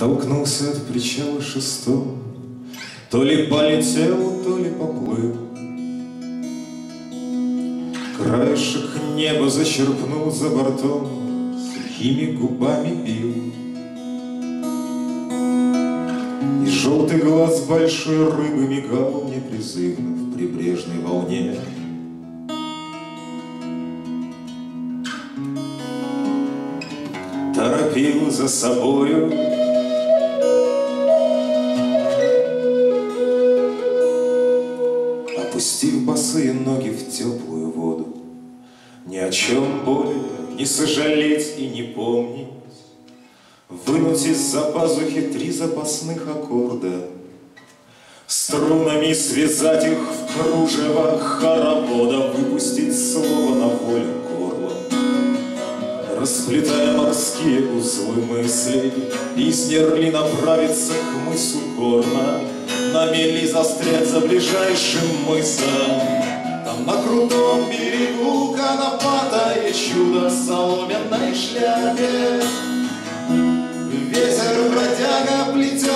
Оттолкнулся от причала шестого, То ли полетел, то ли поплыл. Краешек неба зачерпнул за бортом, Сухими губами пил. И желтый глаз большой рыбы мигал непризывно в прибрежной волне. Торопил за собою Опустив босые ноги в теплую воду. Ни о чем более не сожалеть и не помнить. Вынуть из-за пазухи три запасных аккорда. Струнами связать их в кружево. Хоровода Выпустить слово на волю Расплетая морские узлы мыслей Из Нерли направиться к мысу Горна. На мели застрять за ближайшим мысом. Там на крутом берегу конопатое чудо в соломенной шляпе. Ветер бродяга плетет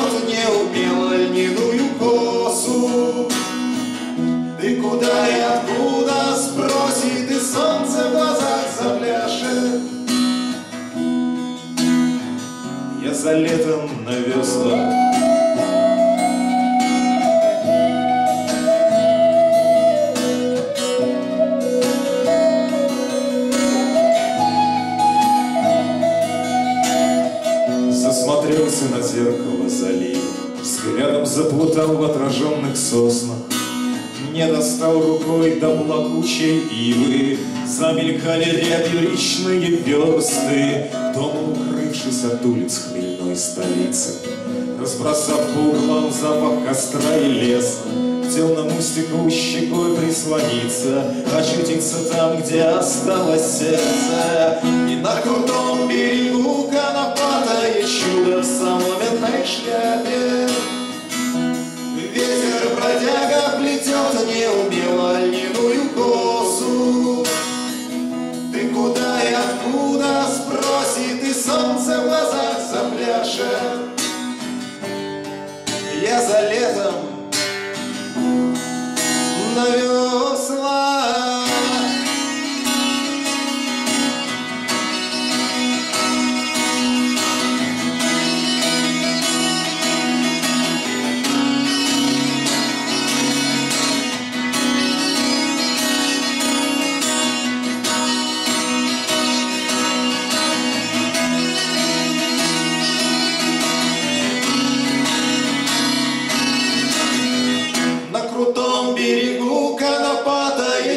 за летом на веслах Засмотрелся на зеркало залив, Взглядом заплутал в отраженных соснах. Не достал рукой до плакучей ивы, Замелькали рябью речные версты, Дом, укрывшись от улиц хмельной столицы, Разбросав по углам запах костра и леса, К темному стеклу щекой прислониться, Очутиться там, где осталось сердце, И на солнце в глазах запляшет. Я за летом на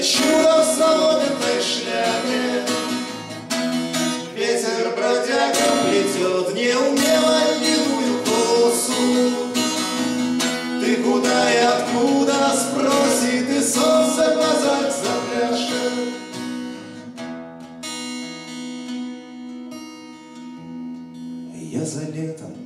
чудо в соломенной шляпе. Ветер бродяга плетет неумело львиную косу. Ты куда и откуда спросит, и солнце глазах запляшет. Я за летом